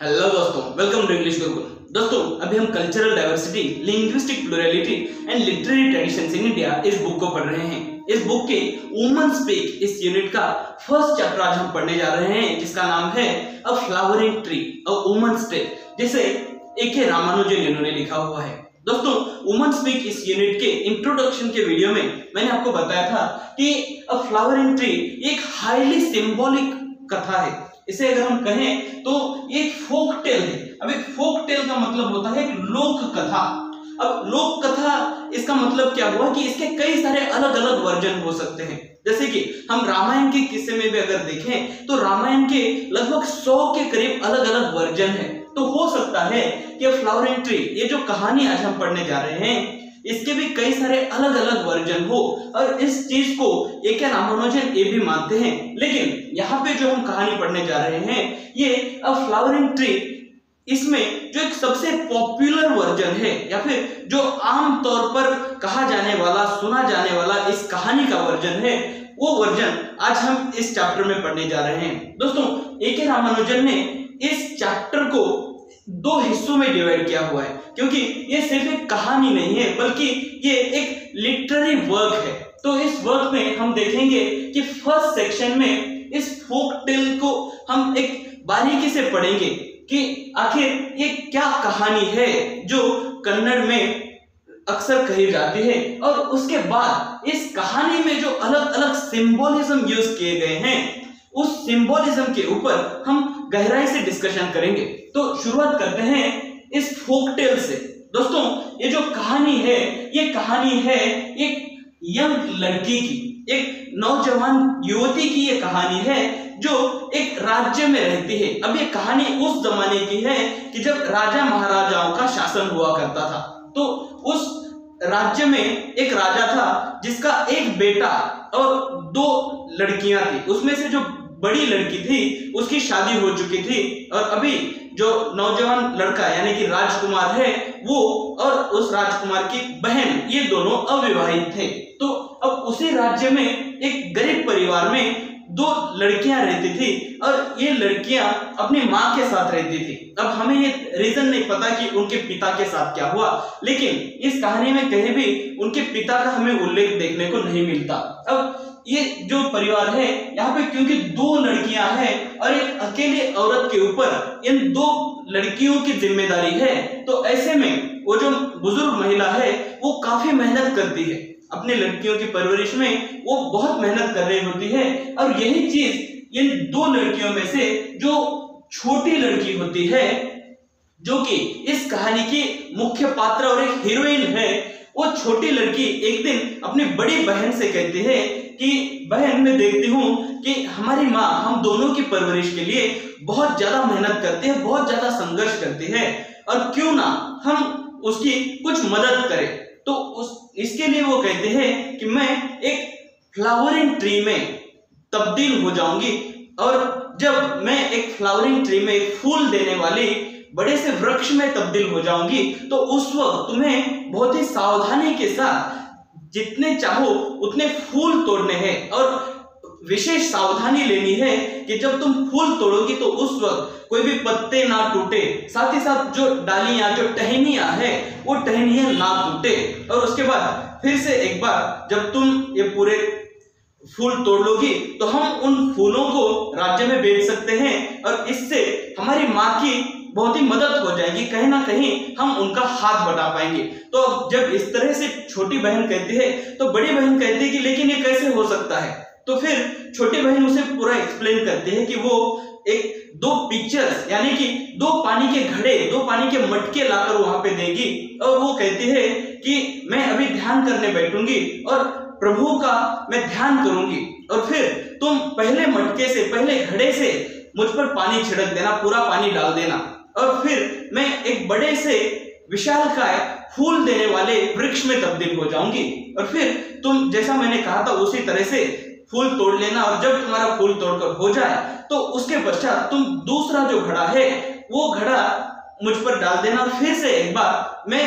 Hello दोस्तों welcome to English Gurukul दोस्तों, अभी हम cultural diversity linguistic plurality and literary traditions in India इस बुक को पढ़ रहे हैं। इस बुक के वुमन स्पीक इस यूनिट का फ़र्स्ट चैप्टर आज हम पढ़ने जा रहे हैं, जिसका नाम है a flowering tree a women step जिसे ए के रामानुजन इन्होंने लिखा हुआ है। दोस्तों वुमन स्पीक इस यूनिट के इंट्रोडक्शन के वीडियो में मैंने आपको बताया था कि अ फ्लावरिंग ट्री एक हाईली सिंबॉलिक कथा है। इसे अगर हम कहें तो ये फोक टेल है। अब एक फोक टेल का मतलब होता है लोक कथा। अब लोक कथा, इसका मतलब क्या हुआ कि इसके कई सारे अलग अलग वर्जन हो सकते हैं। जैसे कि हम रामायण के किस्से में भी अगर देखें तो रामायण के लगभग सौ के करीब अलग अलग वर्जन है। तो हो सकता है कि फ्लावरिंग ट्री, ये जो कहानी आज हम पढ़ने जा रहे हैं इसके भी कई सारे अलग अलग वर्जन हो। और इस चीज़ को एक ये भी मानते हैं। लेकिन यहाँ पे जो हम कहानी पढ़ने जा रहे हैं, ये अ फ्लावरिंग ट्री इसमें जो एक सबसे पॉपुलर वर्जन है, या फिर जो आम तौर पर कहा जाने वाला, सुना जाने वाला इस कहानी का वर्जन है, वो वर्जन आज हम इस चैप्टर में पढ़ने जा रहे हैं। दोस्तों ए के रामानुजन ने इस चैप्टर को दो हिस्सों में डिवाइड किया हुआ है, क्योंकि ये सिर्फ़ एक कहानी नहीं है, बल्कि ये एक लिटरेरी वर्क है। तो इस वर्क में हम देखेंगे कि फ़र्स्ट सेक्शन में इस फोक टेल को हम एक बारीकी से पढ़ेंगे कि आखिर ये क्या कहानी है जो कन्नड़ में अक्सर कही जाती है, और उसके बाद इस कहानी में जो अलग अलग सिंबोलिज्म यूज़ किए गए हैं उस सिंबोलिज्म के ऊपर हम गहराई से डिस्कशन करेंगे। तो शुरुआत करते हैं इस फोकटेल से। दोस्तों, ये जो कहानी है, ये कहानी है एक यंग लड़की की, एक नौजवान युवती की ये कहानी है, जो एक राज्य में रहती है। अब ये कहानी उस जमाने की है कि जब राजा महाराजाओं का शासन हुआ करता था। तो उस राज्य में एक राजा था, जिसका एक बेटा और दो लड़कियाँ थी। उसमें से जो बड़ी लड़की थी, उसकी शादी हो चुकी थी, और अभी जो नौजवान लड़का यानी कि राजकुमार है, वो और उस राजकुमार की बहन, ये दोनों अविवाहित थे। तो अब उसी राज्य में एक गरीब परिवार में दो लड़कियाँ रहती थी, और ये लड़कियाँ अपनी माँ के साथ रहती थी। अब हमें ये रीजन नहीं पता कि उनके पिता के साथ क्या हुआ, लेकिन इस कहानी में कहीं भी उनके पिता का हमें उल्लेख देखने को नहीं मिलता। अब ये जो परिवार है, यहाँ पे क्योंकि दो लड़कियाँ हैं और एक अकेले औरत के ऊपर, इन दो लड़कियों की ज़िम्मेदारी है। तो ऐसे में वो जो बुज़ुर्ग महिला है, वो काफ़ी मेहनत करती है। अपनी लड़कियों की परवरिश में वो बहुत मेहनत कर रही होती है। और यही चीज़ इन दो लड़कियों में से जो छोटी लड़की होती है, जो कि इस कहानी की मुख्य पात्र और एक हीरोइन है, वो छोटी लड़की एक दिन अपनी बड़ी बहन से कहती है कि बहन मैं देखती हूँ कि हमारी माँ, हम दोनों की परवरिश के लिए बहुत ज़्यादा मेहनत करती है, बहुत ज़्यादा संघर्ष करते है। और क्यों ना हम उसकी कुछ मदद करें। तो उस, इसके लिए वो कहते हैं कि मैं एक फ्लावरिंग ट्री में तब्दील हो जाऊँगी और जब मैं एक फ्लावरिंग ट्री में एक फूल देने वाली बड़े से वृक्ष में तब्दील हो जाऊँगी तो उस वक्त तुम्हें बहुत ही सावधानी के साथ जितने चाहो उतने फूल तोड़ने हैं। और विशेष सावधानी लेनी है कि जब तुम फूल तोड़ोगी तो उस वक्त कोई भी पत्ते ना टूटे। साथ ही साथ जो डालियाँ, जो टहनियाँ है, वो टहनियाँ ना टूटे। और उसके बाद फिर से एक बार जब तुम ये पूरे फूल तोड़ लोगी तो हम उन फूलों को राज्य में बेच सकते हैं। और इससे हमारी माँ की बहुत ही मदद हो जाएगी, कहीं ना कहीं हम उनका हाथ बटा पाएँगे। तो जब इस तरह से छोटी बहन कहती है तो बड़ी बहन कहती है कि, लेकिन ये कैसे हो सकता है? तो फिर छोटी बहन उसे पूरा एक्सप्लेन करती है कि वो एक दो पिक्चर्स यानी कि दो पानी के घड़े, दो पानी के मटके लाकर वहाँ पे देगी। और वो कहती है कि, मैं अभी ध्यान करने बैठूँगी और प्रभु का मैं ध्यान करूँगी। और फिर तुम पहले मटके से, पहले घड़े से मुझ पर पानी छिड़क देना, पूरा पानी डाल देना। और फिर मैं एक बड़े से विशाल काय फूल देने वाले वृक्ष में तब्दील हो जाऊँगी। और फिर तुम, जैसा मैंने कहा था, उसी तरह से फूल तोड़ लेना, और जब तुम्हारा फूल तोड़कर हो जाए तो उसके पश्चात तुम दूसरा जो घड़ा है, वो घड़ा मुझ पर डाल देना। और फिर से एक बार मैं,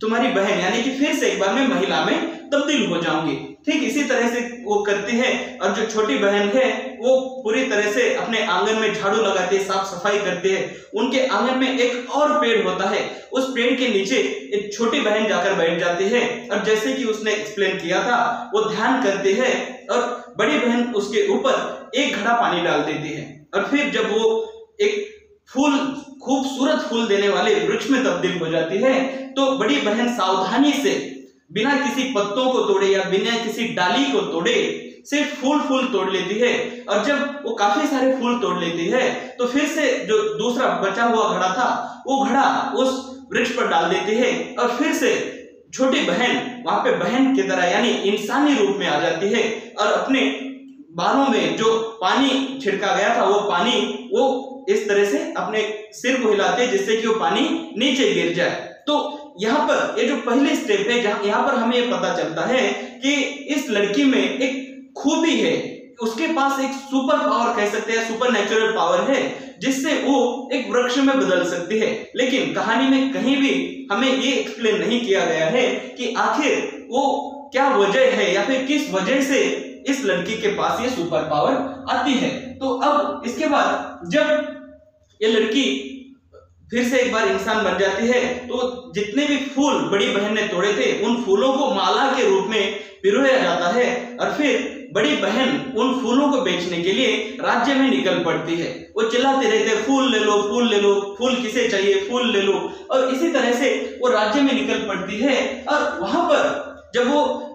तुम्हारी बहन, यानी कि फिर से एक बार मैं महिला में तब्दील हो जाऊँगी। ठीक इसी तरह से वो करती है और जो छोटी बहन है, वो पूरी तरह से अपने आँगन में झाड़ू लगाती है साफ़ सफ़ाई करती है। उनके आँगन में एक और पेड़ होता है। उस पेड़ के नीचे एक छोटी बहन जाकर बैठ जाती है। और जैसे कि उसने एक्सप्लेन किया था, वो ध्यान करती है और बड़ी बहन उसके ऊपर एक घड़ा पानी डाल देती है। और फिर जब वो एक फूल, खूबसूरत फूल देने वाले वृक्ष में तब्दील हो जाती है तो बड़ी बहन सावधानी से बिना किसी पत्तों को तोड़े या बिना किसी डाली को तोड़े, सिर्फ़ फूल फूल तोड़ लेती है। और जब वो काफ़ी सारे फूल तोड़ लेती है तो फिर से जो दूसरा बचा हुआ घड़ा था, वो घड़ा उस वृक्ष पर डाल देती है और फिर से छोटी बहन, वहाँ पे बहन की तरह यानी इंसानी रूप में आ जाती है और अपने बालों में जो पानी छिड़का गया था, वो पानी, वो इस तरह से अपने सिर को हिलाते जिससे कि वो पानी नीचे गिर जाए। तो यहाँ पर, ये जो पहले स्टेप है, जहाँ, यहाँ पर हमें पता चलता है कि इस लड़की में एक खूबी है। उसके पास एक सुपर पावर कह सकते हैं सुपर नेचुरल पावर है, जिससे वो एक वृक्ष में बदल सकती है। लेकिन कहानी में कहीं भी हमें ये एक्सप्लेन नहीं किया गया है कि आखिर वो क्या वजह है या फिर किस वजह से इस लड़की के पास ये सुपर पावर आती है। तो अब इसके बाद जब ये लड़की फिर से एक बार इंसान बन जाती है। तो जितने भी फूल बड़ी बहन ने तोड़े थे, उन फूलों को माला के रूप में पिरोया जाता है और फिर बड़ी बहन उन फूलों को बेचने के लिए राज्य में निकल पड़ती है। वो चिल्लाते रहते फूल ले लो, फूल ले लो, फूल किसे चाहिए, फूल ले लो। और इसी तरह से वो राज्य में निकल पड़ती है। और वहाँ पर जब वो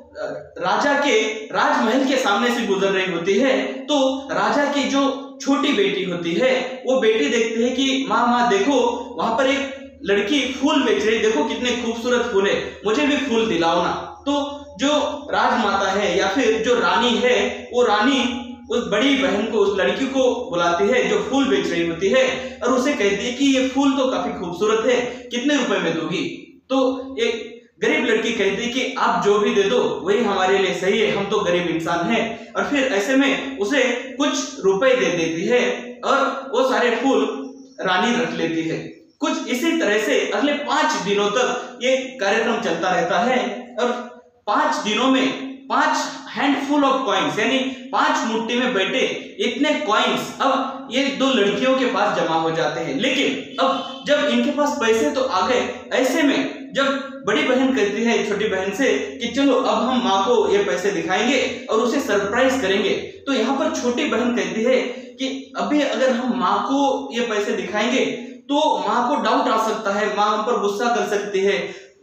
राजा के राजमहल के सामने से गुजर रही होती है तो राजा की जो छोटी बेटी होती है, वो बेटी देखती है कि, माँ माँ, देखो वहाँ पर एक लड़की फूल बेच रही, देखो कितने खूबसूरत फूल है। मुझे भी फूल दिलाओ ना। तो जो राजमाता है या फिर जो रानी है, वो रानी उस बड़ी बहन को, उस लड़की को बुलाती है, जो फूल बेच रही होती है, और उसे कहती है कि ये फूल तो काफ़ी खूबसूरत है, कितने रुपए में दोगी? तो एक गरीब लड़की कहती है कि आप जो भी दे दो, वही हमारे लिए सही है, हम तो गरीब इंसान हैं। और फिर ऐसे में उसे कुछ रुपए दे देती है, और वो सारे फूल रानी रख लेती है। कुछ इसी तरह से अगले पाँच दिनों तक ये कार्यक्रम चलता रहता है और पाँच दिनों में पाँच हैंडफुल ऑफ़ कॉइन्स यानी पाँच मुट्ठी में बैठे इतने कॉइन्स अब ये दो लड़कियों के पास जमा हो जाते हैं। लेकिन अब जब इनके पास पैसे तो आ गए, ऐसे में जब बड़ी बहन कहती है, छोटी बहन से कि चलो अब हम माँ को ये पैसे दिखाएँगे और उसे सरप्राइज़ करेंगे तो यहाँ पर छोटी बहन कहती है कि अभी अगर हम माँ को ये पैसे दिखाएँगे तो माँ को डाउट आ सकता है माँ हम पर गुस्सा कर सकती है।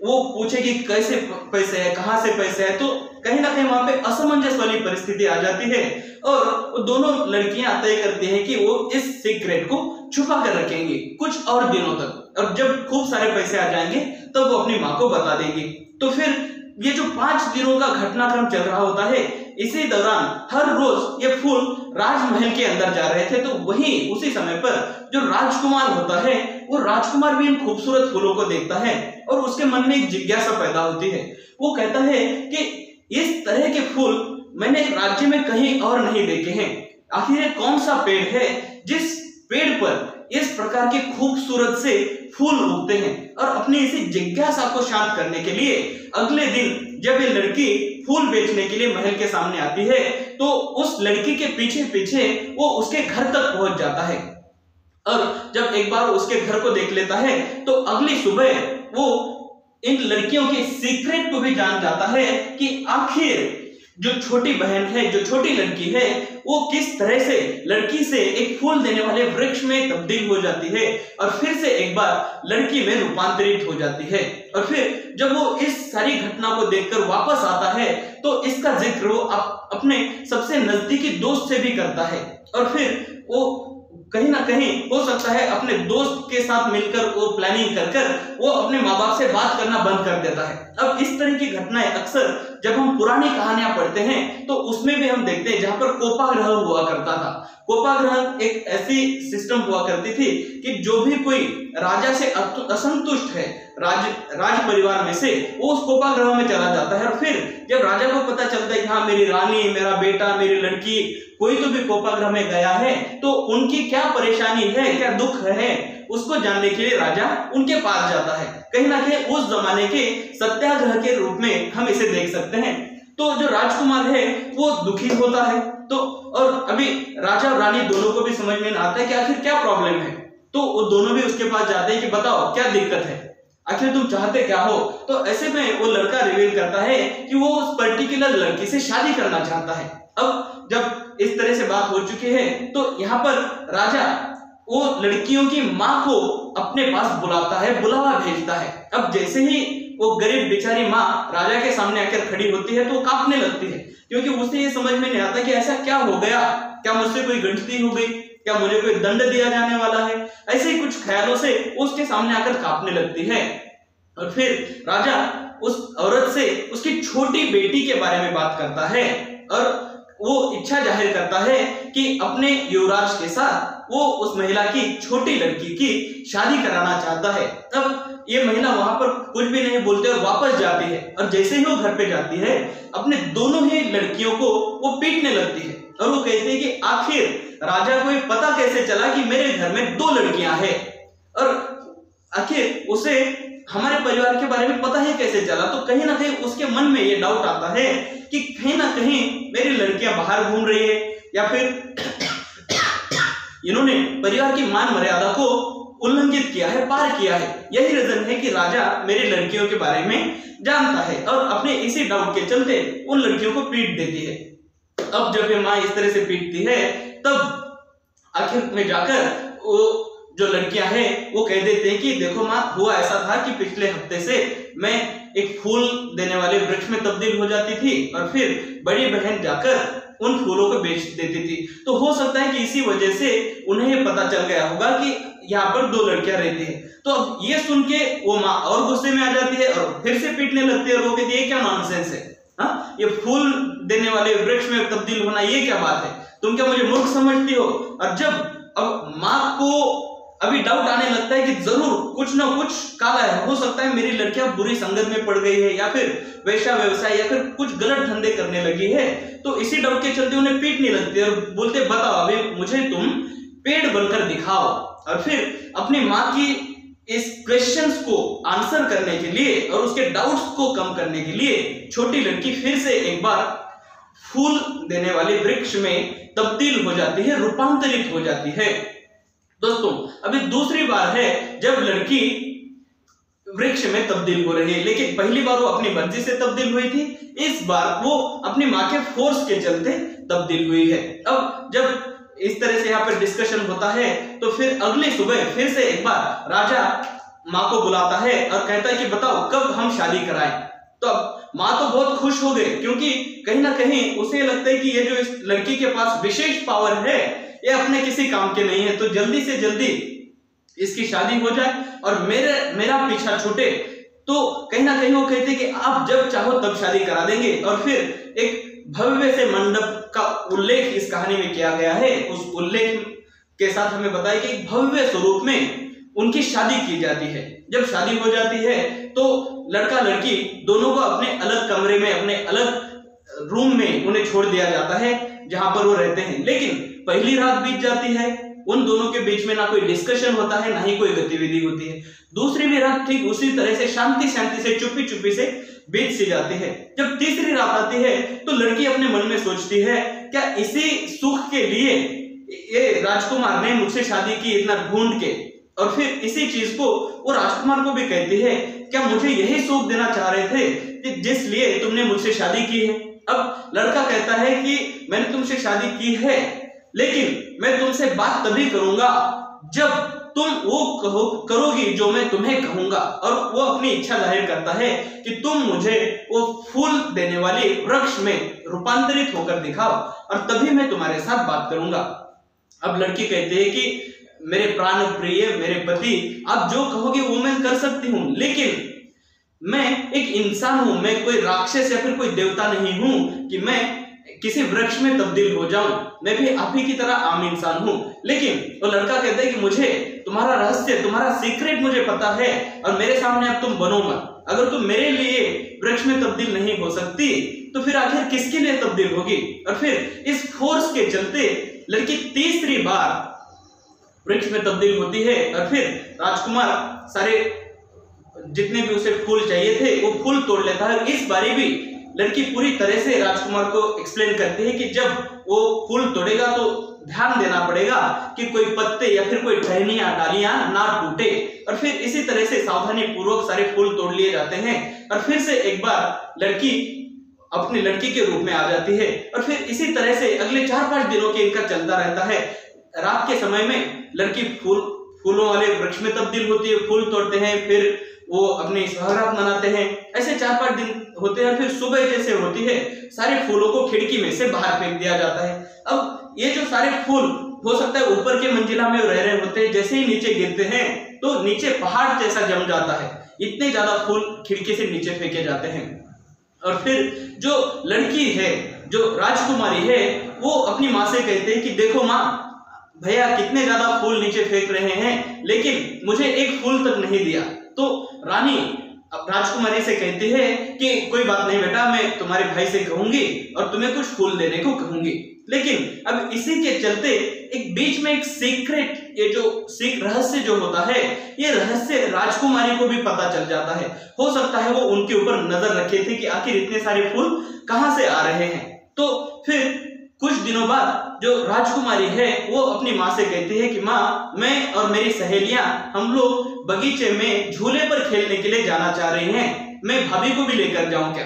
वो पूछेगी कैसे पैसे है, कहाँ से पैसे है तो कहीं ना कहीं वहाँ पे असमंजस वाली परिस्थिति आ जाती है। और दोनों लड़कियाँ तय करती हैं कि वो इस सीक्रेट को छुपा कर रखेंगे, कुछ और दिनों तक। और जब खूब सारे पैसे आ जाएँगे, तब तो वो अपनी माँ को बता देंगी। तो फिर ये जो पाँच दिनों का घटनाक्रम चल रहा होता है, इसी दौरान हर रोज ये फूल राजमहल के अंदर जा रहे थे तो वही उसी समय पर जो राजकुमार होता है, वो राजकुमार भी इन खूबसूरत फूलों को देखता है और उसके मन में एक जिज्ञासा पैदा होती है। वो कहता है कि इस तरह के फूल मैंने राज्य में कहीं और नहीं देखे हैं। आखिर कौन सा पेड़ है जिस पेड़ पर इस प्रकार के खूबसूरत से फूल उगते हैं और अपनी इसी जिज्ञासा को शांत करने के लिए अगले दिन जब ये लड़की फूल बेचने के लिए महल के सामने आती है तो उस लड़की के पीछे पीछे वो उसके घर तक पहुँच जाता है। और जब एक बार उसके घर को देख लेता है तो अगली सुबह वो इन लड़कियों के सीक्रेट को भी जान जाता है कि आखिर जो छोटी बहन है जो छोटी लड़की है वो किस तरह से लड़की से एक फूल देने वाले वृक्ष में तब्दील हो जाती है और फिर से एक बार लड़की में रूपांतरित हो जाती है। और फिर जब वो इस सारी घटना को देखकर वापस आता है तो इसका ज़िक्र वो अप, अपने सबसे नजदीकी दोस्त से भी करता है। और फिर वो कहीं ना कहीं हो सकता है अपने दोस्त के साथ मिलकर वो प्लानिंग कर कर वो अपने माँ बाप से बात करना बंद कर देता है। अब इस तरह की घटनाएँ अक्सर जब हम पुरानी कहानियाँ पढ़ते हैं तो उसमें भी हम देखते हैं, जहाँ पर कोपा ग्रह हुआ करता था। कोपा ग्रह एक ऐसी सिस्टम हुआ करती थी कि जो भी कोई राजा से असंतुष्ट है, राज राज परिवार में से, वो उस कोपा ग्रह में चला जाता है। और फिर जब राजा को पता चलता है कि हाँ मेरी रानी, मेरा बेटा, मेरी लड़की, कोई तो भी कोपा ग्रह में गया है तो उनकी क्या परेशानी है, क्या दुख है उसको जानने के लिए राजा उनके पास जाता है। कहीं ना कहीं उस जमाने के सत्याग्रह के रूप में हम इसे देख सकते हैं। तो जो राजकुमार है, वो दुखी होता है। तो और अभी राजा और रानी दोनों को भी समझ में नहीं आता है कि आखिर क्या प्रॉब्लम है। तो वो दोनों भी उसके पास जाते हैं कि बताओ, क्या दिक्कत है? आखिर तुम चाहते क्या हो? तो ऐसे में वो लड़का रिवील करता है कि वो उस पर्टिकुलर लड़की से शादी करना चाहता है। अब जब इस तरह से बात हो चुकी है तो यहाँ पर राजा वो लड़कियों की माँ को अपने पास बुलाता है, बुलावा भेजता है। अब जैसे ही वो गरीब बेचारी माँ राजा के सामने आकर खड़ी होती है तो कांपने लगती है, क्योंकि उसे ये समझ में नहीं आता कि ऐसा क्या हो गया? क्या मुझसे कोई गंठती हो गई? क्या मुझे कोई दंड दिया जाने वाला है? ऐसे ही कुछ ख्यालों से उसके सामने आकर कांपने लगती है। और फिर राजा उस औरत से उसकी छोटी बेटी के बारे में बात करता है, और वो इच्छा ज़ाहिर करता है कि अपने युवराज के साथ वो उस महिला की छोटी लड़की की शादी कराना चाहता है। तब ये महिला वहाँ पर कुछ भी नहीं बोलते और वापस जाती है और जैसे ही वो घर पे जाती है, अपने दोनों ही लड़कियों को वो पीटने लगती है और वो कहती है कि आखिर राजा को ये पता कैसे चला कि मेरे घर में दो लड़कियाँ हैं? और आखिर उसे हमारे परिवार के बारे में पता ही कैसे चला? तो कहीं ना कहीं उसके मन में ये डाउट आता है कि कहीं ना कहीं मेरी लड़कियाँ बाहर घूम रही है या फिर इन्होंने परिवार की मान मर्यादा को उल्लंघित किया है, पार किया है। यही रीजन है कि राजा मेरी लड़कियों के बारे में जानता है और अपने इसी डाउट के चलते उन लड़कियों को पीट देती है। अब जब ये माँ इस तरह से पीटती है, तब आखिर में जाकर वो जो लड़कियाँ हैं, वो कह देते हैं कि, देखो माँ, हुआ ऐसा था कि पिछले हफ़्ते से मैं एक फूल देने वाले वृक्ष में तब्दील हो जाती थी और फिर बड़ी बहन जाकर उन फूलों को बेच देती थी। तो हो सकता है कि इसी वजह से उन्हें पता चल गया होगा कि यहाँ पर दो लड़कियाँ रहती हैं। तो अब ये सुन के वो माँ और गुस्से में आ जाती है और फिर से पीटने लगती है और वो कहती है क्या नॉनसेंस है? हा? ये फूल देने वाले वृक्ष में तब्दील होना ये क्या बात है? तुम क्या मुझे मूर्ख समझती हो? और जब अब माँ को अभी डाउट आने लगता है कि ज़रूर कुछ ना कुछ काला है हो सकता है, मेरी लड़कियाँ बुरी संगत में पड़ गई है या फिर वैसा व्यवसाय या फिर कुछ गलत धंधे करने लगी है। तो इसी डाउट के चलते उन्हें पीटने लगती है और बोलते, बताओ अभी मुझे तुम पेड़ बनकर दिखाओ। और फिर अपनी माँ की इस क्वेश्चन को आंसर करने के लिए और उसके डाउट्स को कम करने के लिए छोटी लड़की फिर से एक बार फूल देने वाले वृक्ष में तब्दील हो जाती है, रूपांतरित हो जाती है। दोस्तों, अभी दूसरी बार है जब लड़की वृक्ष में तब्दील हो रही है, लेकिन पहली बार वो अपनी मर्ज़ी से तब्दील हुई थी, इस बार वो अपनी माँ के फोर्स के चलते तब्दील हुई है। अब जब इस तरह से यहाँ पर डिस्कशन होता है तो फिर अगली सुबह फिर से एक बार राजा माँ को बुलाता है और कहता है कि बताओ, कब हम शादी कराएँ? तो अब माँ तो बहुत खुश हो गए क्योंकि कहीं ना कहीं उसे लगता है कि ये जो इस लड़की के पास विशेष पावर है ये अपने किसी काम के नहीं है तो जल्दी से जल्दी इसकी शादी हो जाए। और मेरे, मेरा पीछा छूटे तो कहीं ना कहीं वो कहते कि आप जब चाहो तब शादी करा देंगे। और फिर एक भव्य से मंडप का उल्लेख इस कहानी में किया गया है। उस उल्लेख के साथ हमें बताया कि भव्य स्वरूप में उनकी शादी की जाती है। जब शादी हो जाती है तो लड़का लड़की दोनों को अपने अलग कमरे में, अपने अलग रूम में उन्हें छोड़ दिया जाता है, जहाँ पर वो रहते हैं। लेकिन पहली रात बीत जाती है, उन दोनों के बीच में ना कोई डिस्कशन होता है, ना ही कोई गतिविधि होती है। दूसरी भी रात ठीक उसी तरह से शांति शांति से चुप्पी चुप्पी से बीत सी जाती है। जब तीसरी रात आती है तो लड़की अपने मन में सोचती है, क्या इसी सुख के लिए ये राजकुमार ने मुझसे शादी की इतना ढूंढ के? और फिर इसी चीज़ को वो राजकुमार को भी कहती है, क्या मुझे यही सुख देना चाह रहे थे कि जिस लिए तुमने मुझसे शादी की है? अब लड़का कहता है कि, मैंने तुमसे शादी की है लेकिन मैं तुमसे बात तभी करूँगा जब तुम वो कहो, करोगी जो मैं तुम्हें कहूँगा। और वो अपनी इच्छा ज़ाहिर करता है कि तुम मुझे वो फूल देने वाली वृक्ष में रूपांतरित होकर दिखाओ और तभी मैं तुम्हारे साथ बात करूँगा। अब लड़की कहती है कि, मेरे प्राण प्रिय, मेरे पति, आप जो कहोगे वो मैं कर सकती हूँ, लेकिन मैं एक इंसान हूँ, मैं कोई राक्षस या फिर कोई देवता नहीं हूँ कि मैं किसी वृक्ष में तब्दील हो जाऊँ, मैं भी आप ही की तरह आम इंसान हूँ। लेकिन वो लड़का कहता है कि मुझे तुम्हारा रहस्य, तुम्हारा सीक्रेट मुझे पता है और मेरे सामने अब तुम बनो मत। अगर तुम मेरे लिए वृक्ष में तब्दील नहीं हो सकती तो फिर आखिर किसके लिए तब्दील होगी? और फिर इस फोर्स के चलते लड़की तीसरी बार वृक्ष में तब्दील होती है और फिर राजकुमार सारे जितने भी उसे फूल चाहिए थे, वो फूल तोड़ लेता है इस बारी भी लड़की पूरी तरह से राजकुमार को एक्सप्लेन करती है कि जब वो फूल तोड़ेगा तो ध्यान देना पड़ेगा कि कोई पत्ते या फिर कोई टहनिया, डालियाँ ना टूटे। और फिर इसी तरह से सावधानी पूर्वक सारे फूल तोड़ लिए जाते हैं। और फिर से एक बार लड़की अपनी लड़की के रूप में आ जाती है। और फिर इसी तरह से अगले चार पाँच दिनों के इनका चलता रहता है। रात के समय में लड़की फूल, फूलों वाले वृक्ष में तब्दील होती है, फूल तोड़ते हैं, फिर वो अपने सुहागरात मनाते हैं। ऐसे चार पाँच दिन होते हैं, फिर सुबह जैसे होती है, सारे फूलों को खिड़की में से बाहर फेंक दिया जाता है। अब ये जो सारे फूल, हो सकता है ऊपर के मंजिला में रह रहे होते हैं, जैसे ही नीचे गिरते हैं तो नीचे पहाड़ जैसा जम जाता है। इतने ज़्यादा फूल खिड़की से नीचे फेंके जाते हैं। और फिर जो लड़की है, जो राजकुमारी है, वो अपनी माँ से कहते हैं कि, देखो माँ, भैया कितने ज़्यादा फूल नीचे फेंक रहे हैं, लेकिन मुझे एक फूल तक नहीं दिया। तो रानी राजकुमारी से कहती है कि कोई बात नहीं बेटा, मैं तुम्हारे भाई से कहूँगी और तुम्हें कुछ फूल देने को कहूँगी। लेकिन अब इसी के चलते एक बीच में एक सीक्रेट ये जो सीख रहस्य जो होता है, ये रहस्य राजकुमारी को भी पता चल जाता है। हो सकता है वो उनके ऊपर नज़र रखे थे कि आखिर इतने सारे फूल कहाँ से आ रहे हैं। तो फिर कुछ दिनों बाद जो राजकुमारी है, वो अपनी माँ से कहती है कि, माँ, मैं और मेरी सहेलियाँ, हम लोग बगीचे में झूले पर खेलने के लिए जाना चाह रही हैं। मैं भाभी को भी लेकर जाऊँ क्या?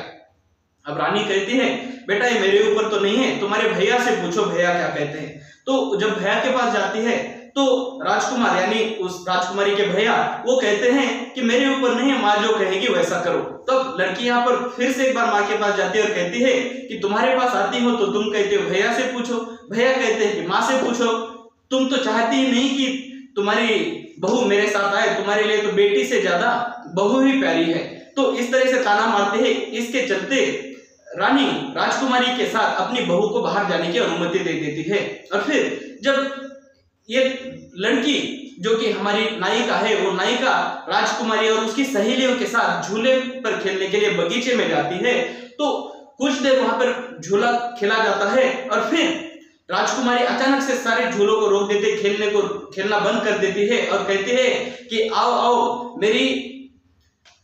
अब रानी कहती है, बेटा, ये मेरे ऊपर तो नहीं है। तुम्हारे भैया से पूछो, भैया क्या कहते हैं? तो जब भैया के पास जाती है तो राजकुमार, यानी उस राजकुमारी के भैया, वो कहते हैं कि, मेरे ऊपर नहीं है माँ जो कहेगी वैसा करो। तब तो लड़की यहाँ पर फिर से एक बार माँ के पास जाती है और कहती है कि, तुम्हारे पास आती हो तो तुम कहते हो, भैया से पूछो। भैया कहते हैं कि, माँ से पूछो, तुम तो चाहती ही नहीं कि तुम्हारी बहू मेरे साथ आए, तुम्हारे लिए तो बेटी से ज़्यादा बहू ही प्यारी है। तो इस तरह से ताना मारते हैं, इसके चलते रानी राजकुमारी के साथ अपनी बहू को बाहर जाने की अनुमति दे देती है। और फिर जब ये लड़की, जो कि हमारी नायिका है, वो नायिका राजकुमारी और उसकी सहेलियों के साथ झूले पर खेलने के लिए बगीचे में जाती है तो कुछ देर वहाँ पर झूला खेला जाता है और फिर राजकुमारी अचानक से सारे झूलों को रोक देते, खेलने को, खेलना बंद कर देती है और कहती है कि आओ आओ, मेरी,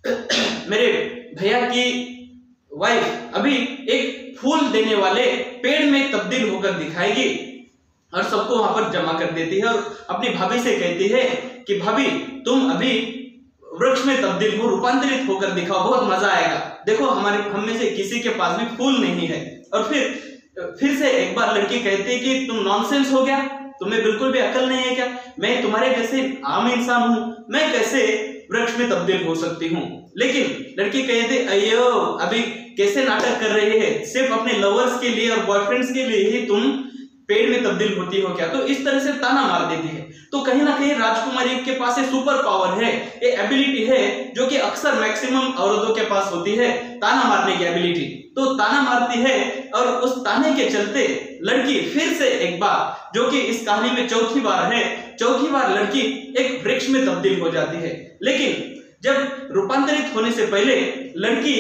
मेरे भैया की वाइफ अभी एक फूल देने वाले पेड़ में तब्दील होकर दिखाएगी और सबको वहाँ पर जमा कर देती है और अपनी भाभी से कहती है कि, भाभी, तुम अभी वृक्ष में तब्दील हो, रूपांतरित होकर दिखाओ, बहुत मज़ा आएगा। देखो, हमारे, हम में से किसी के पास भी फूल नहीं है। और फिर फिर से एक बार लड़की कहती है कि तुम नॉनसेंस हो गया, तुम्हें बिल्कुल भी अकल नहीं है क्या? मैं तुम्हारे जैसे आम इंसान हूँ, मैं कैसे वृक्ष में तब्दील हो सकती हूँ? लेकिन लड़की कहते अयो अभी कैसे नाटक कर रही है? सिर्फ़ अपने लवर्स के लिए और बॉयफ्रेंड्स के लिए ही तुम पेड़ में तब्दील होती हो क्या? तो इस तरह से ताना मार देती है। तो कहीं ना कहीं राजकुमारी के पास सुपर पावर है, ये एबिलिटी है, जो कि अक्सर मैक्सिमम औरतों के पास होती है, ताना मारने की एबिलिटी तो ताना मारती है और उस ताने के चलते लड़की फिर से एक बार, जो कि इस कहानी में चौथी बार है, चौथी बार लड़की एक वृक्ष में तब्दील हो जाती है। लेकिन जब रूपांतरित होने से पहले लड़की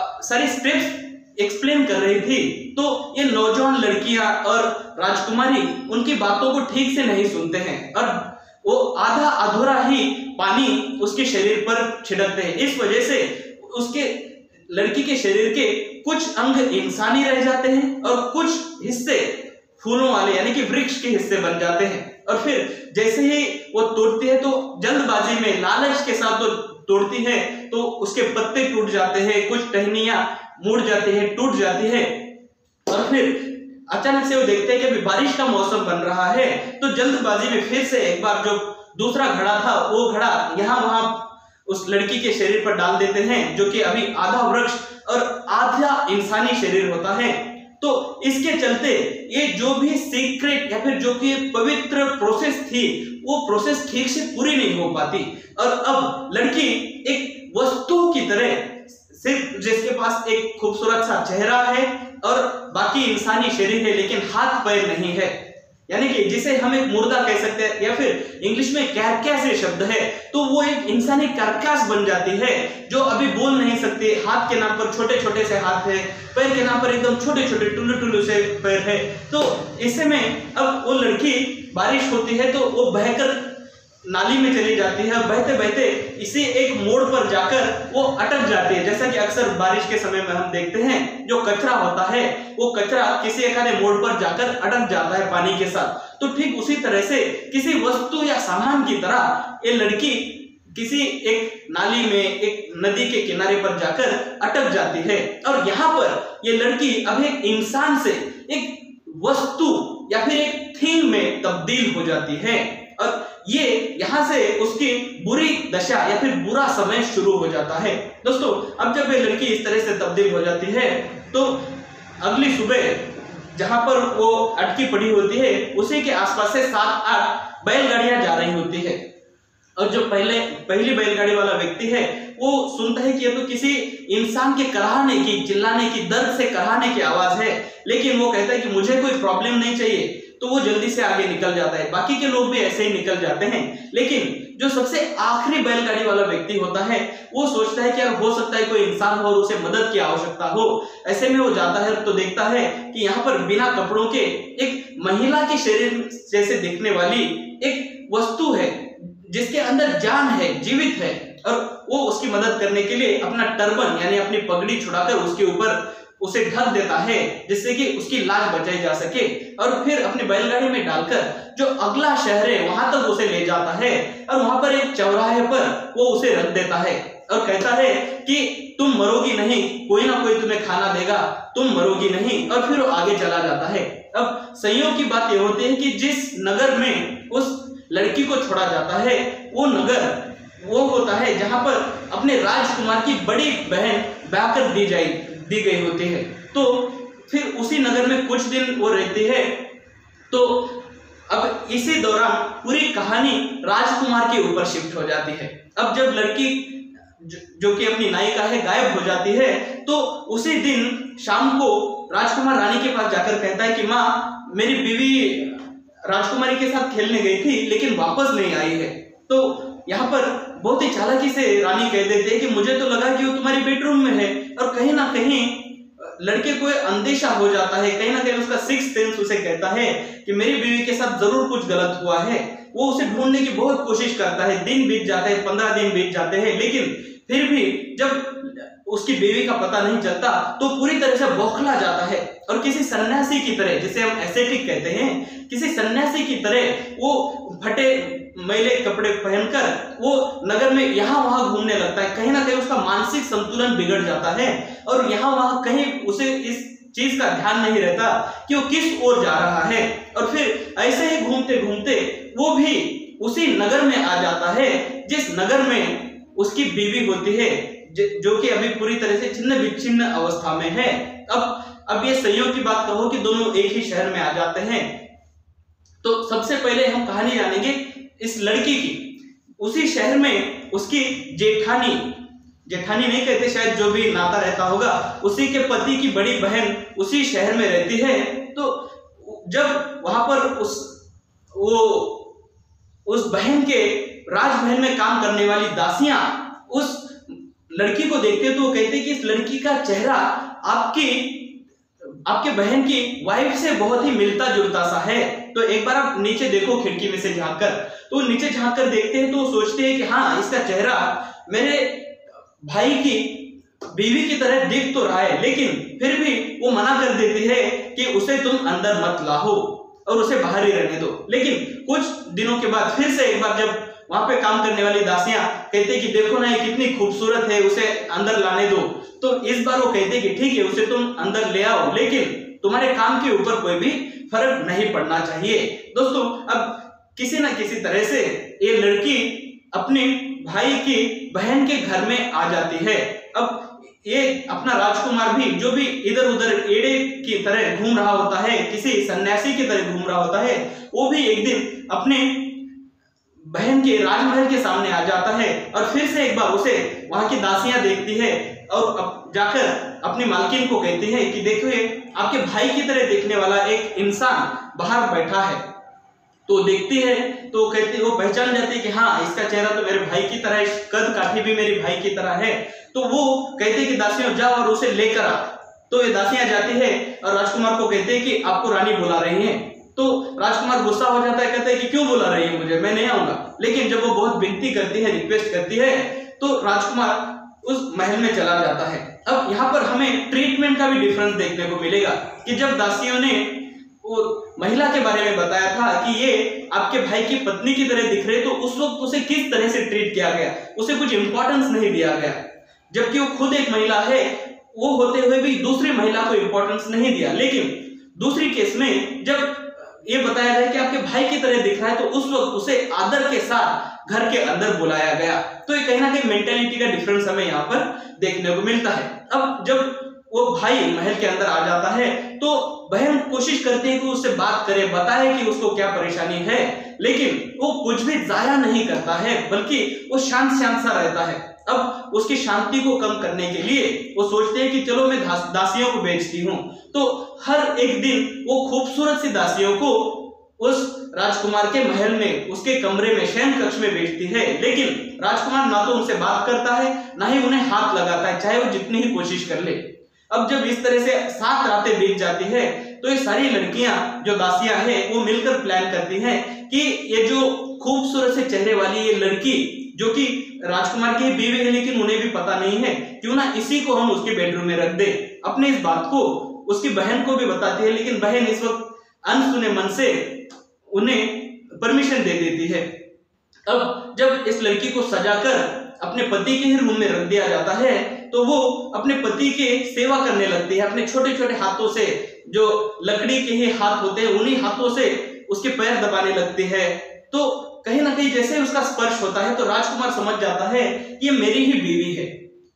सारी स्टेप्स एक्सप्लेन कर रही थी तो ये नौजवान लड़कियाँ और राजकुमारी उनकी बातों को ठीक से नहीं सुनते हैं और वो आधा अधूरा ही पानी उसके शरीर पर छिड़कते हैं। इस वजह से उसके, लड़की के शरीर के कुछ अंग इंसानी रह जाते हैं और कुछ हिस्से फूलों वाले, यानी कि वृक्ष के हिस्से बन जाते हैं। और फिर जैसे ही वो तोड़ती है तो जल्दबाजी में लालच के साथ तो तोड़ती है तो उसके पत्ते टूट जाते हैं, कुछ टहनिया मुड़ जाती है, टूट जाती है। और फिर अचानक से वो देखते हैं कि अभी बारिश का मौसम बन रहा है तो जल्दबाजी में फिर से एक बार जो दूसरा घड़ा था, वो घड़ा यहाँ वहाँ उस लड़की के शरीर पर डाल देते हैं, जो कि अभी आधा वृक्ष और आधा इंसानी शरीर होता है। तो इसके चलते ये जो भी सीक्रेट या फिर जो कि पवित्र प्रोसेस थी, वो प्रोसेस ठीक से पूरी नहीं हो पाती। और अब लड़की एक वस्तु की तरह सिर्फ़ जिसके पास एक खूबसूरत सा चेहरा है और बाकी इंसानी शरीर है, लेकिन हाथ पैर नहीं है। यानी कि जिसे हम एक मुर्दा कह सकते हैं, या फिर इंग्लिश में कैरकैस शब्द है तो वो एक इंसानी कैरकैस बन जाती है, जो अभी बोल नहीं सकती। हाथ के नाम पर छोटे छोटे से हाथ है, पैर के नाम पर एकदम छोटे छोटे टुल्लू टुल्लू से पैर है। तो ऐसे में अब वो लड़की बारिश होती है तो वो बहकर नाली में चली जाती है बहते बहते इसी एक मोड़ पर जाकर वो अटक जाती है। जैसा कि अक्सर बारिश के समय में हम देखते हैं, जो कचरा होता है, वो कचरा किसी एक मोड़ पर जाकर अटक जाता है पानी के साथ। तो ठीक उसी तरह से किसी वस्तु या सामान की तरह ये लड़की किसी एक नाली में, एक नदी के किनारे पर जाकर अटक जाती है। और यहाँ पर ये लड़की अब एक इंसान से एक वस्तु या फिर एक थिंग में तब्दील हो जाती है। और ये यहाँ से उसकी बुरी दशा या फिर बुरा समय शुरू हो जाता है। दोस्तों, अब जब ये लड़की इस तरह से तब्दील हो जाती है तो अगली सुबह जहाँ पर वो अटकी पड़ी होती है, उसी के आसपास से सात आठ बैलगाड़ियाँ जा रही होती है। और जो पहले, पहली बैलगाड़ी वाला व्यक्ति है, वो सुनता है कि ये तो किसी इंसान के कराहने की, चिल्लाने की, दर्द से कराहने की आवाज़ है, लेकिन वो कहता है कि मुझे कोई प्रॉब्लम नहीं चाहिए। तो वो जल्दी से आगे निकल जाता है। बाकी के लोग भी ऐसे ही निकल जाते हैं। लेकिन जो सबसे आखिरी बैलगाड़ी वाला व्यक्ति होता है, वो सोचता है कि यार हो सकता है कोई इंसान हो और उसे मदद की आवश्यकता हो। ऐसे में वो जाता है तो देखता है कि यहाँ पर बिना कपड़ों के एक महिला के शरीर जैसे दिखने वाली एक वस्तु है, जिसके अंदर जान है, जीवित है और वो उसकी मदद करने के लिए अपना टर्बन यानी अपनी पगड़ी छुड़ाकर उसके ऊपर उसे ढक देता है, जिससे कि उसकी लाश बचाई जा सके। और फिर अपनी बैलगाड़ी में डालकर जो अगला शहर है, वहाँ तक उसे ले जाता है। और वहाँ पर एक चौराहे पर वो उसे रख देता है और कहता है कि तुम मरोगी नहीं, कोई ना कोई तुम्हें खाना देगा। तुम मरोगी नहीं, और फिर वो आगे चला जाता है। अब संयोग की बात यह होती है कि जिस नगर में उस लड़की को छोड़ा जाता है, वो नगर वो होता है जहाँ पर अपने राजकुमार की बड़ी बहन ब्याह कर दी जाए दी गई होती है। तो फिर उसी नगर में कुछ दिन वो रहती है। तो अब इसी दौरान पूरी कहानी राजकुमार के ऊपर शिफ्ट हो जाती है। अब जब लड़की जो कि अपनी नायिका है, गायब हो जाती है तो उसी दिन शाम को राजकुमार रानी के पास जाकर कहता है कि माँ, मेरी बीवी राजकुमारी के साथ खेलने गई थी, लेकिन वापस नहीं आई है। तो यहाँ पर बहुत ही चालाकी से रानी कह देते हैं कि मुझे तो लगा कि वो तुम्हारी बेडरूम में है। और कहीं ना कहीं, लड़के को अंदेशा हो जाता है, कहीं ना कहीं उसका सिक्स सेंस उसे कहता है कि मेरी बीवी के साथ ज़रूर कुछ गलत हुआ है। वो उसे ढूँढने की बहुत कोशिश करता है। दिन बीत जाते हैं, पंद्रह दिन बीत जाते हैं, लेकिन फिर भी जब उसकी बीवी का पता नहीं चलता तो पूरी तरह से बौखला जाता है। और किसी सन्यासी की तरह, जिसे हम एसेटिक कहते हैं, किसी सन्यासी की तरह वो फटे मैले कपड़े पहनकर वो नगर में यहाँ वहाँ घूमने लगता है। कहीं ना कहीं उसका मानसिक संतुलन बिगड़ जाता है और यहाँ वहाँ कहीं उसे इस चीज़ का ध्यान नहीं रहता कि वो किस ओर जा रहा है। और फिर ऐसे ही घूमते घूमते वो भी उसी नगर में आ जाता है, जिस नगर में उसकी बीवी होती है। जो कि अभी पूरी तरह से छिन्न विच्छिन्न अवस्था में है। अब अब ये संयोग की बात कहो कि दोनों एक ही शहर में आ जाते हैं। तो सबसे पहले हम कहानी जानेंगे इस लड़की की। उसी शहर में उसकी जेठानी जेठानी नहीं कहते, शायद जो भी नाता रहता होगा, उसी के पति की बड़ी बहन उसी शहर में रहती है। तो जब वहाँ पर उस, वो, उस बहन के राजमहल में काम करने वाली दासियाँ उस लड़की को देखते तो कहते कि इस लड़की का चेहरा आपकी, आपके बहन की वाइफ से बहुत ही मिलता जुलता सा है। तो एक बार आप नीचे देखो खिड़की में से झाँक कर तो नीचे झाँक कर देखते हैं तो सोचते हैं कि हाँ इसका चेहरा मेरे भाई की बीवी की तरह दिख तो रहा है, लेकिन फिर भी वो मना कर देती है कि उसे तुम अंदर मत लाहो और उसे बाहर ही रहने दो। लेकिन कुछ दिनों के बाद फिर से एक बार जब वहाँ पे काम करने वाली दासियाँ कहते कि देखो ना ये कितनी खूबसूरत है, उसे अंदर लाने दो। तो इस बार वो कहते कि ठीक है, उसे तुम अंदर ले आओ, लेकिन तुम्हारे काम के ऊपर कोई भी फ़र्क नहीं पड़ना चाहिए। दोस्तों, अब किसी ना किसी तरह से ये लड़की अपने भाई की बहन के घर में आ जाती है। अब ये अपना राजकुमार भी, जो भी इधर उधर एड़े की तरह घूम रहा होता है, किसी सन्यासी की तरह घूम रहा होता है, वो भी एक दिन अपने बहन के, राजमहल के सामने आ जाता है और फिर से एक बार उसे वहाँ की दासियाँ देखती है और अब जाकर अपनी मालकिन को कहती है कि देखो ये आपके भाई की तरह देखने वाला एक इंसान बाहर बैठा है। तो देखती है तो कहती, वो पहचान जाती है कि हाँ इसका चेहरा तो मेरे भाई की तरह है कद काठी भी मेरे भाई की तरह है। तो वो कहते कि दासियों, जाओ और उसे लेकर आ। तो ये दासियाँ जाती है और राजकुमार को कहते हैं कि आपको रानी बुला रही है। तो राजकुमार गुस्सा हो जाता है, कहते हैं कि क्यों बुला रही है मुझे? मैं नहीं आऊँगा। लेकिन जब वो बहुत विनती करती है रिक्वेस्ट करती है तो राजकुमार उस महल में चला जाता है। अब यहाँ पर हमें ट्रीटमेंट का भी डिफरेंस देखने को मिलेगा कि जब दासियों ने वो महिला के बारे में बताया था कि ये आपके भाई की पत्नी की तरह दिख रहे तो उस वक्त उसे किस तरह से ट्रीट किया गया? उसे कुछ इंपॉर्टेंस नहीं दिया गया। जबकि वो खुद एक महिला है, वो होते हुए भी दूसरी महिला को इंपॉर्टेंस नहीं दिया। लेकिन दूसरी केस में जब ये बताया गया कि आपके भाई की तरह दिख रहा है तो उस वक्त उसे आदर के साथ घर के अंदर बुलाया गया। तो ये कहीं ना कहीं मेंटेलिटी का डिफरेंस हमें यहाँ पर देखने को मिलता है। अब जब वो भाई महल के अंदर आ जाता है तो बहन कोशिश करती है कि उससे बात करे, बताए कि उसको क्या परेशानी है। लेकिन वो कुछ भी जाया नहीं करता है, बल्कि वो शांत शांत सा रहता है। अब उसकी शांति को कम करने के लिए वो सोचते हैं कि चलो मैं दासियों को बेचती हूँ। तो हर एक दिन वो खूबसूरत सी दासियों को उस राजकुमार के महल में, उसके कमरे में, शयन कक्ष में बेचती है। लेकिन राजकुमार ना तो उनसे बात करता है, ना ही उन्हें हाथ लगाता है, चाहे वो जितनी ही कोशिश कर ले। अब जब इस तरह से सात रातें बीत जाती है तो ये सारी लड़कियाँ, जो दासियाँ हैं, वो मिलकर प्लान करती हैं कि ये जो खूबसूरत से चेहरे वाली ये लड़की, जो कि राजकुमार की बीवी है, लेकिन उन्हें भी पता नहीं है, क्यों ना इसी को हम उसके बेडरूम में रख दे। अपने इस बात को उसकी बहन को भी बताती है, लेकिन बहन इस वक्त अनसुने मन से उन्हें परमिशन दे देती है। अब जब इस लड़की को सजाकर अपने पति के ही रूम में रख दिया जाता है तो वो अपने पति के सेवा करने लगती है, अपने छोटे छोटे हाथों से, जो लकड़ी के ही हाथ होते हैं, उन्हीं हाथों से उसके पैर दबाने लगते हैं। तो कहीं ना कहीं जैसे उसका स्पर्श होता है तो राजकुमार समझ जाता है कि ये मेरी ही बीवी है।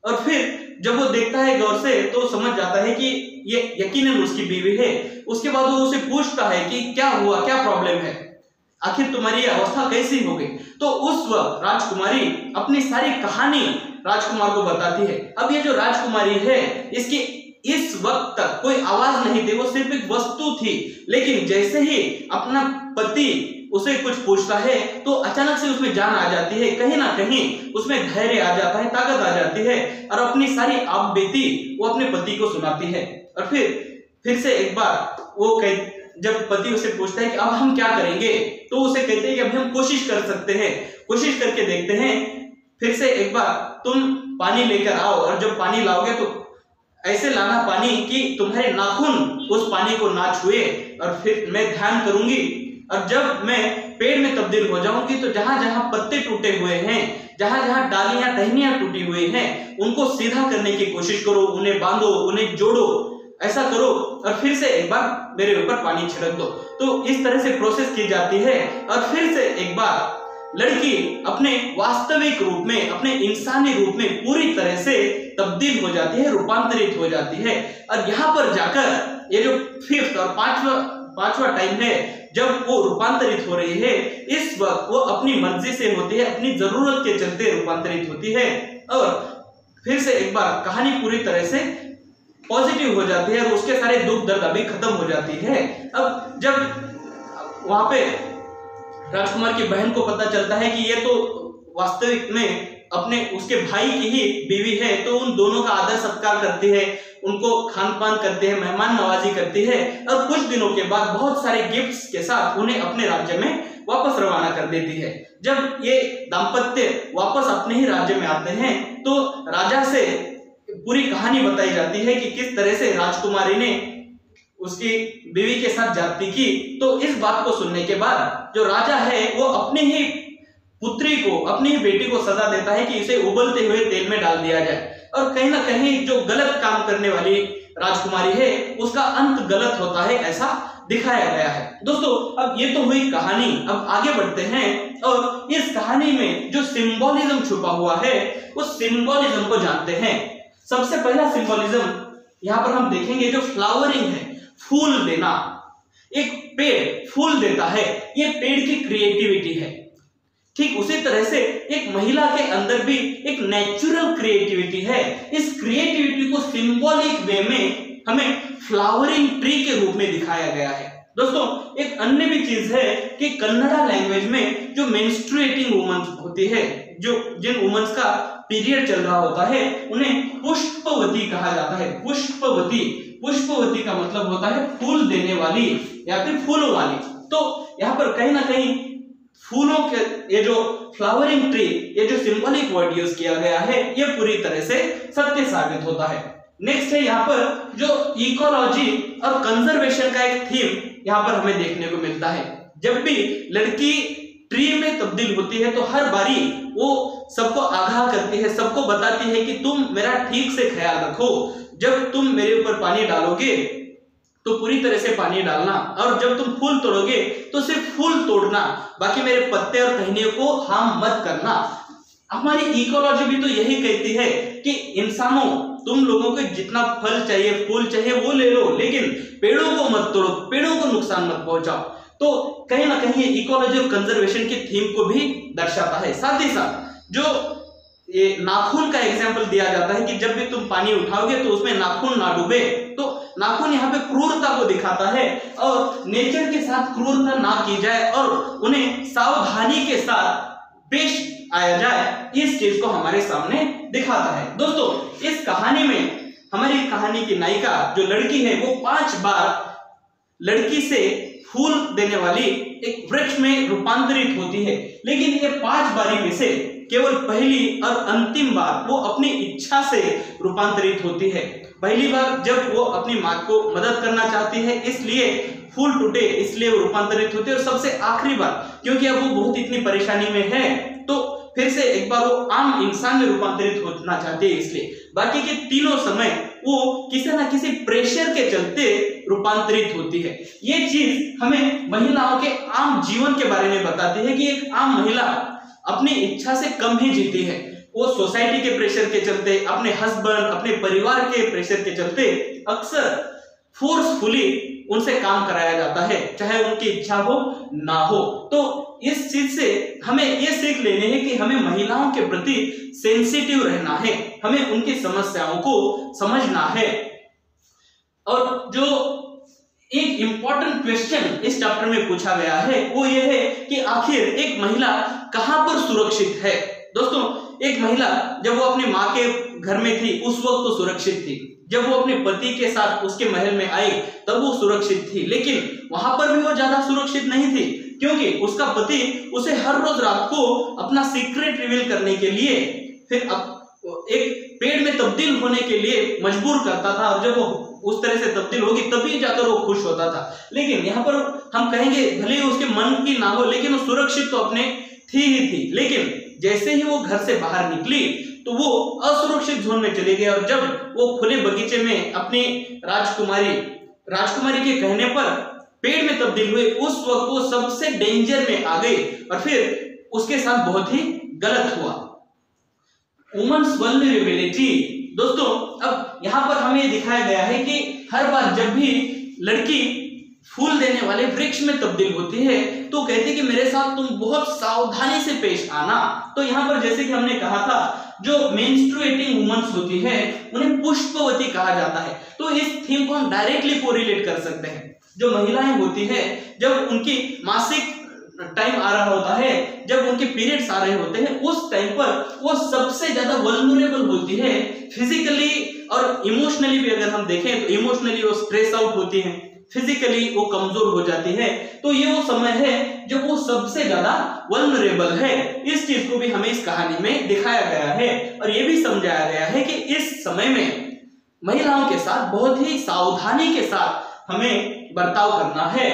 और फिर जब वो देखता है गौर से तो समझ जाता है कि ये यकीनन उसकी बीवी है। उसके बाद वो उसे पूछता है कि क्या हुआ, क्या प्रॉब्लम है? आखिर तुम्हारी अवस्था कैसी हो गई? तो उस वक्त राजकुमारी अपनी सारी कहानी राजकुमार को बताती है। अब ये जो राजकुमारी है, इसकी इस वक्त तक कोई आवाज़ नहीं थी, वो सिर्फ़ एक वस्तु थी। लेकिन जैसे ही अपना पति उसे कुछ पूछता है तो अचानक से उसमें जान आ जाती है। कहीं ना कहीं उसमें धैर्य आ जाता है, ताकत आ जाती है और अपनी सारी आप वो अपने पति को सुनाती है। और फिर फिर से एक बार वो कह, जब पति उसे पूछता है कि अब हम क्या करेंगे तो उसे कहते हैं कि अभी हम कोशिश कर सकते हैं, कोशिश करके देखते हैं, फिर से एक बार तुम पानी लेकर आओ और जब पानी लाओगे तो ऐसे लाना पानी कि तुम्हारे नाखून उस पानी को ना छुए और फिर मैं ध्यान करूँगी। और जब मैं पेड़ में तब्दील हो जाऊँगी तो जहाँ जहाँ पत्ते टूटे हुए हैं, जहाँ जहाँ डालियाँ टहनियाँ टूटी हुई हैं, उनको सीधा करने की कोशिश करो, उन्हें बांधो, उन्हें जोड़ो। ऐसा करो और फिर से एक बार मेरे ऊपर पानी छिड़क दो। तो इस तरह से प्रोसेस की जाती है और फिर से एक बार लड़की अपने वास्तविक रूप में, अपने इंसानी रूप में पूरी तरह से तब्दील हो जाती है, रूपांतरित हो जाती है। और यहाँ पर जाकर ये जो फिफ्थ और पांचवा पांचवा टाइम है, जब वो रूपांतरित हो रही है, इस वक्त वो अपनी मर्ज़ी से होती है, अपनी ज़रूरत के चलते रूपांतरित होती है। और फिर से एक बार कहानी पूरी तरह से पॉजिटिव हो जाती है और उसके सारे दुख दर्द अभी खत्म हो जाती है। अब जब वहाँ पे राजकुमार की बहन को पता चलता है कि ये तो वास्तविक में अपने उसके भाई की ही बीवी है तो उन दोनों का आदर सत्कार करती है, उनको खान पान करते हैं, मेहमान नवाजी करती है और कुछ दिनों के बाद बहुत सारे गिफ्ट्स के साथ उन्हें अपने राज्य में वापस रवाना कर देती है। जब ये दाम्पत्य वापस अपने ही राज्य में आते हैं तो राजा से पूरी कहानी बताई जाती है कि किस तरह से राजकुमारी ने उसकी बीवी के साथ जाति की। तो इस बात को सुनने के बाद जो राजा है, वो अपनी ही पुत्री को, अपनी ही बेटी को सजा देता है कि इसे उबलते हुए तेल में डाल दिया जाए। और कहीं ना कहीं जो गलत काम करने वाली राजकुमारी है, उसका अंत गलत होता है, ऐसा दिखाया गया है। दोस्तों, अब ये तो हुई कहानी। अब आगे बढ़ते हैं और इस कहानी में जो सिंबोलिज्म छुपा हुआ है, उस सिंबोलिज्म को जानते हैं। सबसे पहला सिंबोलिज्म यहाँ पर हम देखेंगे जो फ्लावरिंग है, फूल देना। एक पेड़ फूल देता है, ये पेड़ की क्रिएटिविटी है। ठीक उसी तरह से एक महिला के अंदर भी एक नेचुरल क्रिएटिविटी है। इस क्रिएटिविटी को सिंबॉलिक वे में हमें फ्लावरिंग ट्री के रूप में दिखाया गया है। दोस्तों, एक अन्य भी चीज़ है कि कन्नड़ा लैंग्वेज में जो मेंस्ट्रुएटिंग वुमन होती है, जो जिन वुमेन्स का पीरियड चल रहा होता है, उन्हें पुष्पवती कहा जाता है। पुष्पवती पुष्पवती का मतलब होता है फूल देने वाली या फिर फूलों वाली। तो यहाँ पर कहीं ना कहीं फूलों के, ये जो फ्लावरिंग ट्री ये जो सिंबॉलिक वर्ड यूज़ किया गया है, ये पूरी तरह से सत्य साबित होता है। नेक्स्ट है यहाँ पर जो इकोलॉजी और कंजर्वेशन का एक थीम यहाँ पर हमें देखने को मिलता है। जब भी लड़की ट्री में तब्दील होती है तो हर बारी वो सबको आगाह करती है, सबको बताती है कि तुम मेरा ठीक से ख्याल रखो। जब तुम मेरे ऊपर पानी डालोगे तो पूरी तरह से पानी डालना। और जब तुम फूल तोड़ोगे तो सिर्फ़ फूल तोड़ना, बाकी मेरे पत्ते और टहनियों को हार्म मत करना। हमारी इकोलॉजी भी तो यही कहती है कि इंसानों, तुम लोगों को जितना फल चाहिए, फूल चाहिए, वो ले लो, लेकिन पेड़ों को मत तोड़ो, पेड़ों को नुकसान मत पहुंचाओ। तो कहीं ना कहीं इकोलॉजी और कंजर्वेशन की थीम को भी दर्शाता है। साथ ही साथ जो ये नाखून का एग्ज़ाम्पल दिया जाता है कि जब भी तुम पानी उठाओगे तो उसमें नाखून ना डूबे तो नाखून यहाँ पे क्रूरता को दिखाता है और नेचर के साथ क्रूरता ना की जाए और उन्हें सावधानी के साथ पेश आया जाए, इस चीज़ को हमारे सामने दिखाता है। दोस्तों, इस कहानी में हमारी कहानी की नायिका जो लड़की है, वो पाँच बार लड़की से फूल देने वाली एक वृक्ष में रूपांतरित होती है, लेकिन ये पाँच बारी में से केवल पहली और अंतिम बार वो अपनी इच्छा से रूपांतरित होती है। पहली बार जब वो अपनी माँ को मदद करना चाहती है, इसलिए फूल टूटे, इसलिए वो रूपांतरित होते और सबसे आखिरी बार, क्योंकि अब वो बहुत इतनी परेशानी में है तो फिर से एक बार वो आम इंसान में रूपांतरित होना चाहते हैं, इसलिए। बाकी के तीनों समय वो किसी ना किसी प्रेशर के चलते रूपांतरित होती है। ये चीज़ हमें महिलाओं के आम जीवन के बारे में बताती है कि एक आम महिला अपनी इच्छा से कम ही जीती है। वो सोसाइटी के प्रेशर के चलते, अपने हस्बैंड अपने परिवार के प्रेशर के चलते अक्सर फोर्सफुली उनसे काम कराया जाता है, चाहे उनकी इच्छा हो, ना हो। तो इस चीज़ से हमें ये सीख लेनी है कि हमें महिलाओं के प्रति सेंसिटिव रहना है, हमें उनकी समस्याओं को समझना है। और जो एक इंपॉर्टेंट क्वेश्चन इस चैप्टर में पूछा गया है। वो ये है कि आखिर एक महिला कहाँ पर सुरक्षित है? दोस्तों, एक महिला जब वो अपनी माँ के घर में थी, उस वक्त तो सुरक्षित थी। जब वो अपने पति के साथ उसके महल में आई, तब वो सुरक्षित थी। लेकिन वहाँ पर भी वो ज़्यादा सुरक्षित नहीं थी, क्योंकि उसका पति उसे हर रोज रात को अपना सीक्रेट रिवील करने के लिए फिर एक पेड़ में तब्दील होने के लिए मजबूर करता था। और जब वो उस तरह से तब्दील होगी, तभी जाकर वो खुश होता था। लेकिन यहाँ पर हम कहेंगे, भले ही उसके मन की ना हो, लेकिन वो सुरक्षित तो अपने थी ही थी। लेकिन जैसे ही वो घर से बाहर निकली तो वो असुरक्षित जोन में चले गए और जब वो खुले बगीचे में अपनी राजकुमारी राजकुमारी के कहने पर पेड़ में तब्दील हुए, उस वक्त वो सबसे डेंजर में आ गई और फिर उसके साथ बहुत ही गलत हुआ। वुमेन्स वल्नरेबिलिटी दोस्तों, अब यहाँ पर हमें दिखाया गया है कि हर बार जब भी लड़की फूल देने वाले वृक्ष में तब्दील होती है तो कहती कि मेरे साथ तुम बहुत सावधानी से पेश आना। तो यहाँ पर जैसे कि हमने कहा था, जो मेंस्ट्रुएटिंग वुमेन्स होती है, उन्हें पुष्पवती कहा जाता है। तो इस थीम को हम डायरेक्टली कोरिलेट कर सकते हैं। जो महिलाएँ होती है, जब उनकी मासिक टाइम आ रहा होता है, जब उनके पीरियड्स आ रहे होते हैं, उस टाइम पर वो सबसे ज़्यादा वल्नरेबल होती है फिजिकली और इमोशनली भी अगर हम देखें तो इमोशनली वो स्ट्रेस आउट होती है फिजिकली वो कमज़ोर हो जाती है। तो ये वो समय है जब वो सबसे ज़्यादा वल्नरेबल है। इस चीज़ को भी हमें इस कहानी में दिखाया गया है और ये भी समझाया गया है कि इस समय में महिलाओं के साथ बहुत ही सावधानी के साथ हमें बर्ताव करना है।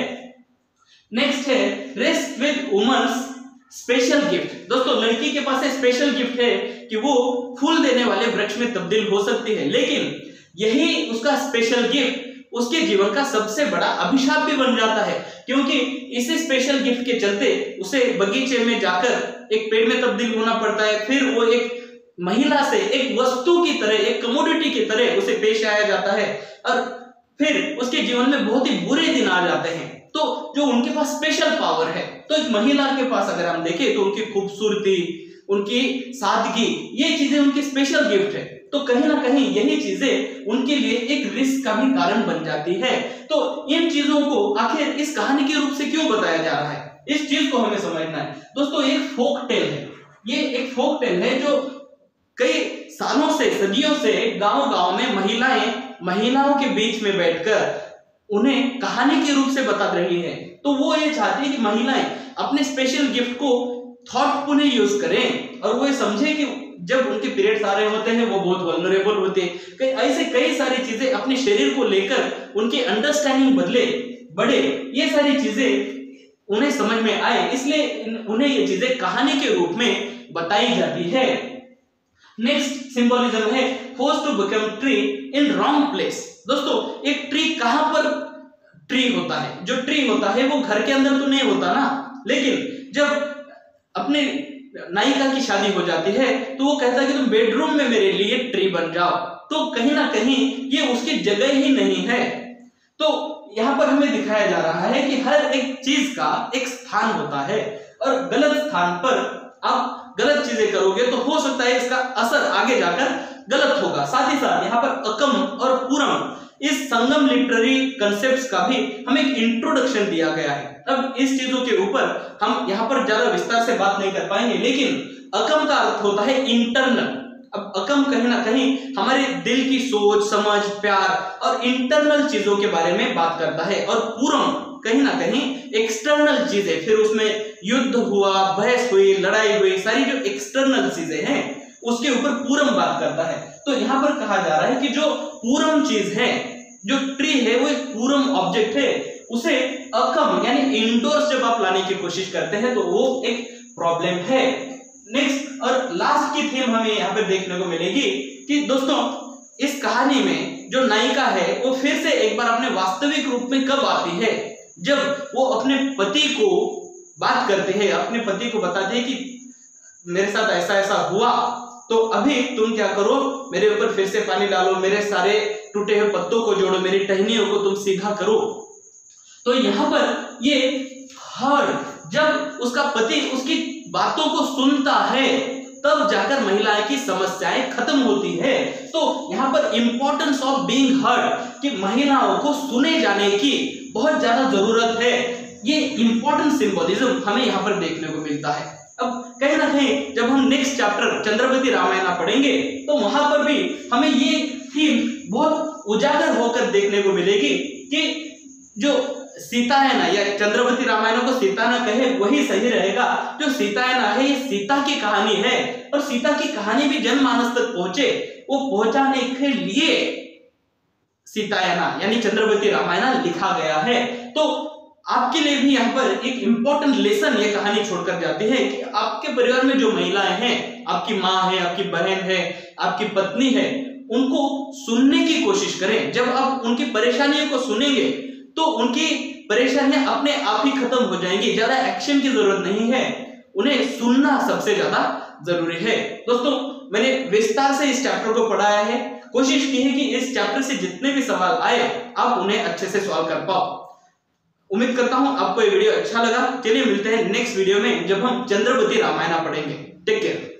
नेक्स्ट है rest with women's special gift दोस्तों, लड़की के पास स्पेशल गिफ्ट है कि वो फूल देने वाले वृक्ष में तब्दील हो सकती है। लेकिन यही उसका स्पेशल गिफ्ट उसके जीवन का सबसे बड़ा अभिशाप भी बन जाता है, क्योंकि इसी स्पेशल गिफ्ट के चलते उसे बगीचे में जाकर एक पेड़ में तब्दील होना पड़ता है। फिर वो एक महिला से एक वस्तु की तरह, एक कमोडिटी की तरह उसे पेश आया जाता है। और फिर उसके जीवन में बहुत ही बुरे दिन आ जाते हैं। तो जो उनके पास स्पेशल पावर है तो एक महिला के पास अगर हम देखें तो उनकी खूबसूरती, उनकी सादगी, ये चीज़ें उनकी स्पेशल गिफ्ट है। तो कहीं ना कहीं यही चीज़ें उनके लिए एक रिस्क का भी कारण बन जाती है। तो इन चीज़ों को आखिर इस कहानी के रूप से क्यों बताया जा रहा है? इस चीज़ को हमें समझना है। दोस्तों एक फोक टेल है। ये एक फोक टेल है जो कई सालों से, सदियों से गाँव गाँव में महिलाएँ महिलाओं के बीच में बैठकर उन्हें कहानी के रूप से बता रही है। तो वो ये चाहती है कि महिलाएँ अपने स्पेशल गिफ्ट को थॉटफुली यूज़ करें और वो ये समझे कि जब उनके पीरियड्स आ रहे होते हैं, वो बहुत वल्नरेबल होते हैं। ऐसे कई सारी चीज़ें अपने शरीर को लेकर उनकी अंडरस्टैंडिंग बदले, बढ़े। ये सारी चीज़ें उन्हें समझ में आए, इसलिए उन्हें ये चीज़ें कहानी के रूप में बताई जाती है। नेक्स्ट सिंबोलिज्म है force to become tree in wrong place दोस्तों, एक ट्री कहाँ पर ट्री होता है? जो ट्री होता है, वो घर के अंदर तो नहीं होता ना? लेकिन जब अपने नायिका की शादी हो जाती है तो वो कहता है कि तुम बेडरूम में मेरे लिए ट्री बन जाओ। तो कहीं ना कहीं ये उसकी जगह ही नहीं है। तो यहाँ पर हमें दिखाया जा रहा है कि हर एक चीज़ का एक स्थान होता है और गलत स्थान पर आप गलत चीज़ें करोगे तो हो सकता है इसका असर आगे जाकर गलत होगा। साथ ही साथ यहाँ पर अकम और पूरम, इस संगम लिटरेरी कंसेप्ट का भी हमें इंट्रोडक्शन दिया गया है। अब इस चीज़ों के ऊपर हम यहाँ पर ज़्यादा विस्तार से बात नहीं कर पाएँगे, लेकिन अकम का अर्थ होता है इंटरनल अब अकम कहीं ना कहीं हमारे दिल की सोच, समझ, प्यार और इंटरनल चीज़ों के बारे में बात करता है और पूरम कहीं ना कहीं एक्सटर्नल चीज़ें, फिर उसमें युद्ध हुआ, बहस हुई, लड़ाई हुई, सारी जो एक्सटर्नल चीज़ें हैं, उसके ऊपर पूरम बात करता है। तो यहाँ पर कहा जा रहा है कि जो पूरम चीज़ है, जो ट्री है, वो एक पूरम ऑब्जेक्ट है। उसे अकम, यानी इंडोर्स जब आप लाने की कोशिश करते हैं तो वो एक प्रॉब्लम है। नेक्स्ट और लास्ट की थीम हमें यहाँ पे देखने को मिलेगी कि दोस्तों, इस कहानी में जो नायिका है, वो फिर से एक बार अपने वास्तविक रूप में कब आती है? जब वो अपने पति को बात करते हैं, अपने पति को बताते है कि मेरे साथ ऐसा ऐसा हुआ तो अभी तुम क्या करो? मेरे ऊपर फिर से पानी डालो, मेरे सारे टूटे हुए पत्तों को जोड़ो, मेरी टहनियों को तुम सीधा करो। तो यहाँ पर ये हर, जब उसका पति उसकी बातों को सुनता है, तब जाकर महिलाएँ की समस्याएँ खत्म होती है। तो यहाँ पर इंपॉर्टेंस ऑफ़ बीइंग हर्ड कि महिलाओं को सुने जाने की बहुत ज़्यादा ज़रूरत है। ये इंपॉर्टेंट सिंबोलिज्म हमें यहाँ पर देखने को मिलता है। अब कहीं ना कहीं जब हम नेक्स्ट चैप्टर चंद्रवती रामायण पढ़ेंगे तो वहाँ पर भी हमें ये थीम बहुत उजागर होकर देखने को मिलेगी कि जो सीतायना या चंद्रवती रामायण को सीताना कहे, वही सही रहेगा। जो सीतायना है ये सीता की कहानी है। और सीता की कहानी भी जनमानस तक पहुँचे, वो पहुँचाने के लिए सीतायना यानी चंद्रवती रामायण लिखा गया है। तो आपके लिए भी यहाँ पर एक इंपॉर्टेंट लेसन ये कहानी छोड़कर जाती है कि आपके परिवार में जो महिलाएँ हैं, आपकी माँ है, आपकी बहन है, आपकी पत्नी है, उनको सुनने की कोशिश करें। जब आप उनकी परेशानियों को सुनेंगे तो उनकी परेशानियाँ अपने आप ही खत्म हो जाएँगी। ज़्यादा एक्शन की ज़रूरत नहीं है। उन्हें सुनना सबसे ज़्यादा ज़रूरी है। दोस्तों, मैंने विस्तार से इस चैप्टर को पढ़ाया है। कोशिश की है कि इस चैप्टर से जितने भी सवाल आए, आप उन्हें अच्छे से सॉल्व कर पाओ। उम्मीद करता हूँ आपको ये वीडियो अच्छा लगा। चलिए मिलते हैं नेक्स्ट वीडियो में जब हम चंद्रवती रामायण पढ़ेंगे। Take care